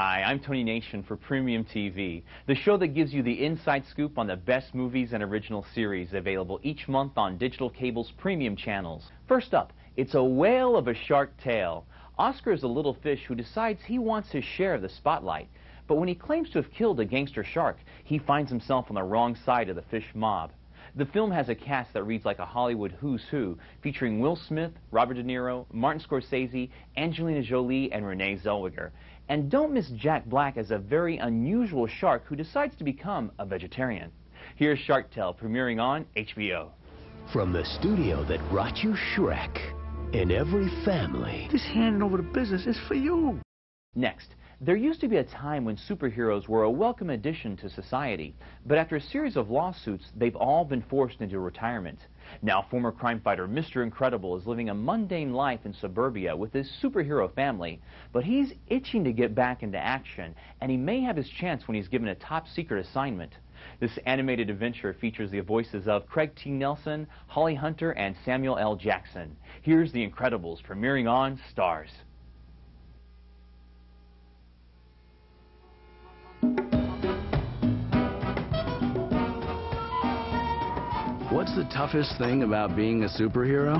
Hi, I'm Tony Nation for Premium TV, the show that gives you the inside scoop on the best movies and original series available each month on digital cable's premium channels. First up, it's a whale of a shark tale. Oscar is a little fish who decides he wants his share of the spotlight. But when he claims to have killed a gangster shark, he finds himself on the wrong side of the fish mob. The film has a cast that reads like a Hollywood who's who, featuring Will Smith, Robert De Niro, Martin Scorsese, Angelina Jolie, and Renee Zellweger. And don't miss Jack Black as a very unusual shark who decides to become a vegetarian. Here's Shark Tale, premiering on HBO. From the studio that brought you Shrek, in every family. This handing over the business is for you. Next, there used to be a time when superheroes were a welcome addition to society, but after a series of lawsuits, they've all been forced into retirement. Now, former crime fighter Mr. Incredible is living a mundane life in suburbia with his superhero family, but he's itching to get back into action, and he may have his chance when he's given a top secret assignment. This animated adventure features the voices of Craig T. Nelson, Holly Hunter, and Samuel L. Jackson. Here's The Incredibles, premiering on Starz. What's the toughest thing about being a superhero?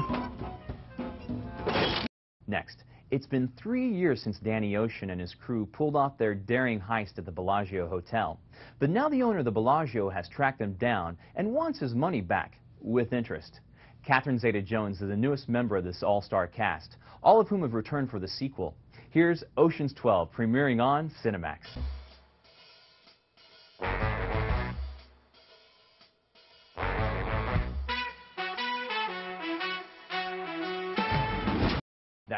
Next, it's been three years since Danny Ocean and his crew pulled off their daring heist at the Bellagio Hotel. But now the owner of the Bellagio has tracked them down and wants his money back with interest. Catherine Zeta-Jones is the newest member of this all-star cast, all of whom have returned for the sequel. Here's Ocean's 12, premiering on Cinemax.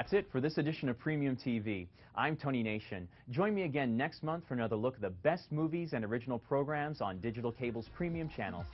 That's it for this edition of Premium TV. I'm Tony Nation. Join me again next month for another look at the best movies and original programs on digital cable's premium channels.